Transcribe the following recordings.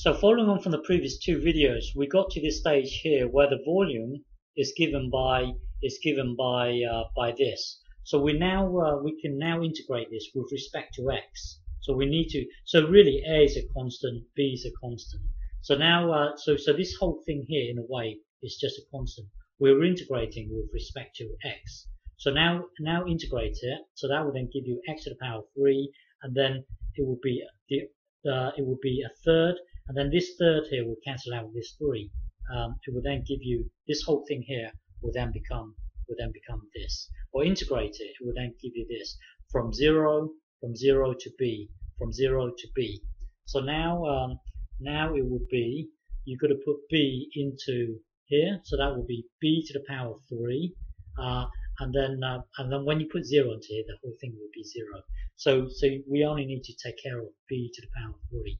so following on from the previous two videos, we got to this stage here where the volume is given by is given by uh, by this. So we now uh, we can now integrate this with respect to x. So we need to so really a is a constant, b is a constant. So now uh, so so this whole thing here in a way is just a constant. We're integrating with respect to x. So now now integrate it. So that will then give you x to the power of three, and then it will be the uh, it will be a third and then this third here will cancel out this 3. Um, it will then give you, this whole thing here will then become will then become this. Or integrate it, it will then give you this. From 0, from 0 to b, from 0 to b. So now, um, now it will be, you've got to put b into here, so that will be b to the power of 3. Uh, and then uh, and then when you put 0 into here, the whole thing will be 0. So, so we only need to take care of b to the power of 3.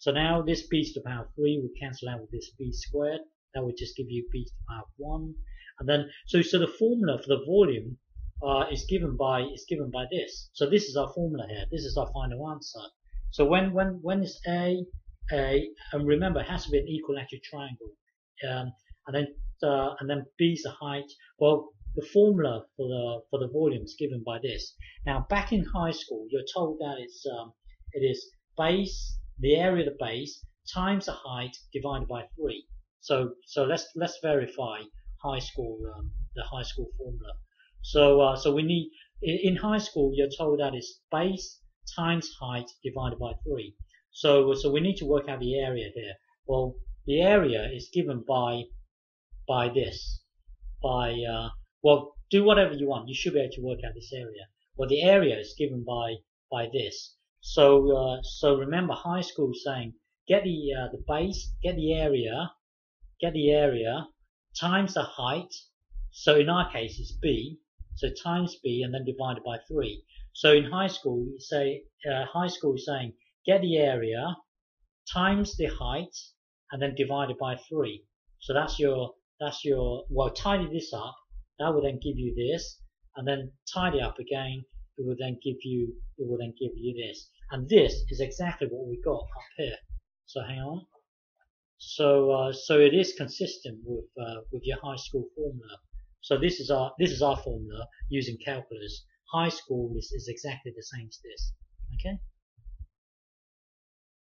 So now this b to the power 3 would cancel out with this b squared. That would just give you b to the power 1. And then, so, so the formula for the volume uh, is given by is given by this. So this is our formula here. This is our final answer. So when when when is a a and remember it has to be an equilateral triangle, um, and then uh, and then b is the height. Well, the formula for the for the volume is given by this. Now back in high school, you're told that it's um, it is base the area of the base times the height divided by 3. So so let's let's verify high school um, the high school formula. So uh, so we need in high school you're told that it's base times height divided by 3. So so we need to work out the area here. Well, the area is given by by this by uh, well do whatever you want. You should be able to work out this area. Well, the area is given by by this. So uh, so remember, high school saying get the uh, the base, get the area, get the area times the height. So in our case, it's b. So times b and then divided by three. So in high school, you say uh, high school saying get the area times the height and then divided by three. So that's your that's your well tidy this up. That will then give you this, and then tidy up again it will then give you it will then give you this. And this is exactly what we got up here. So hang on. So uh, so it is consistent with uh, with your high school formula. So this is our this is our formula using calculus. High school is, is exactly the same as this. Okay.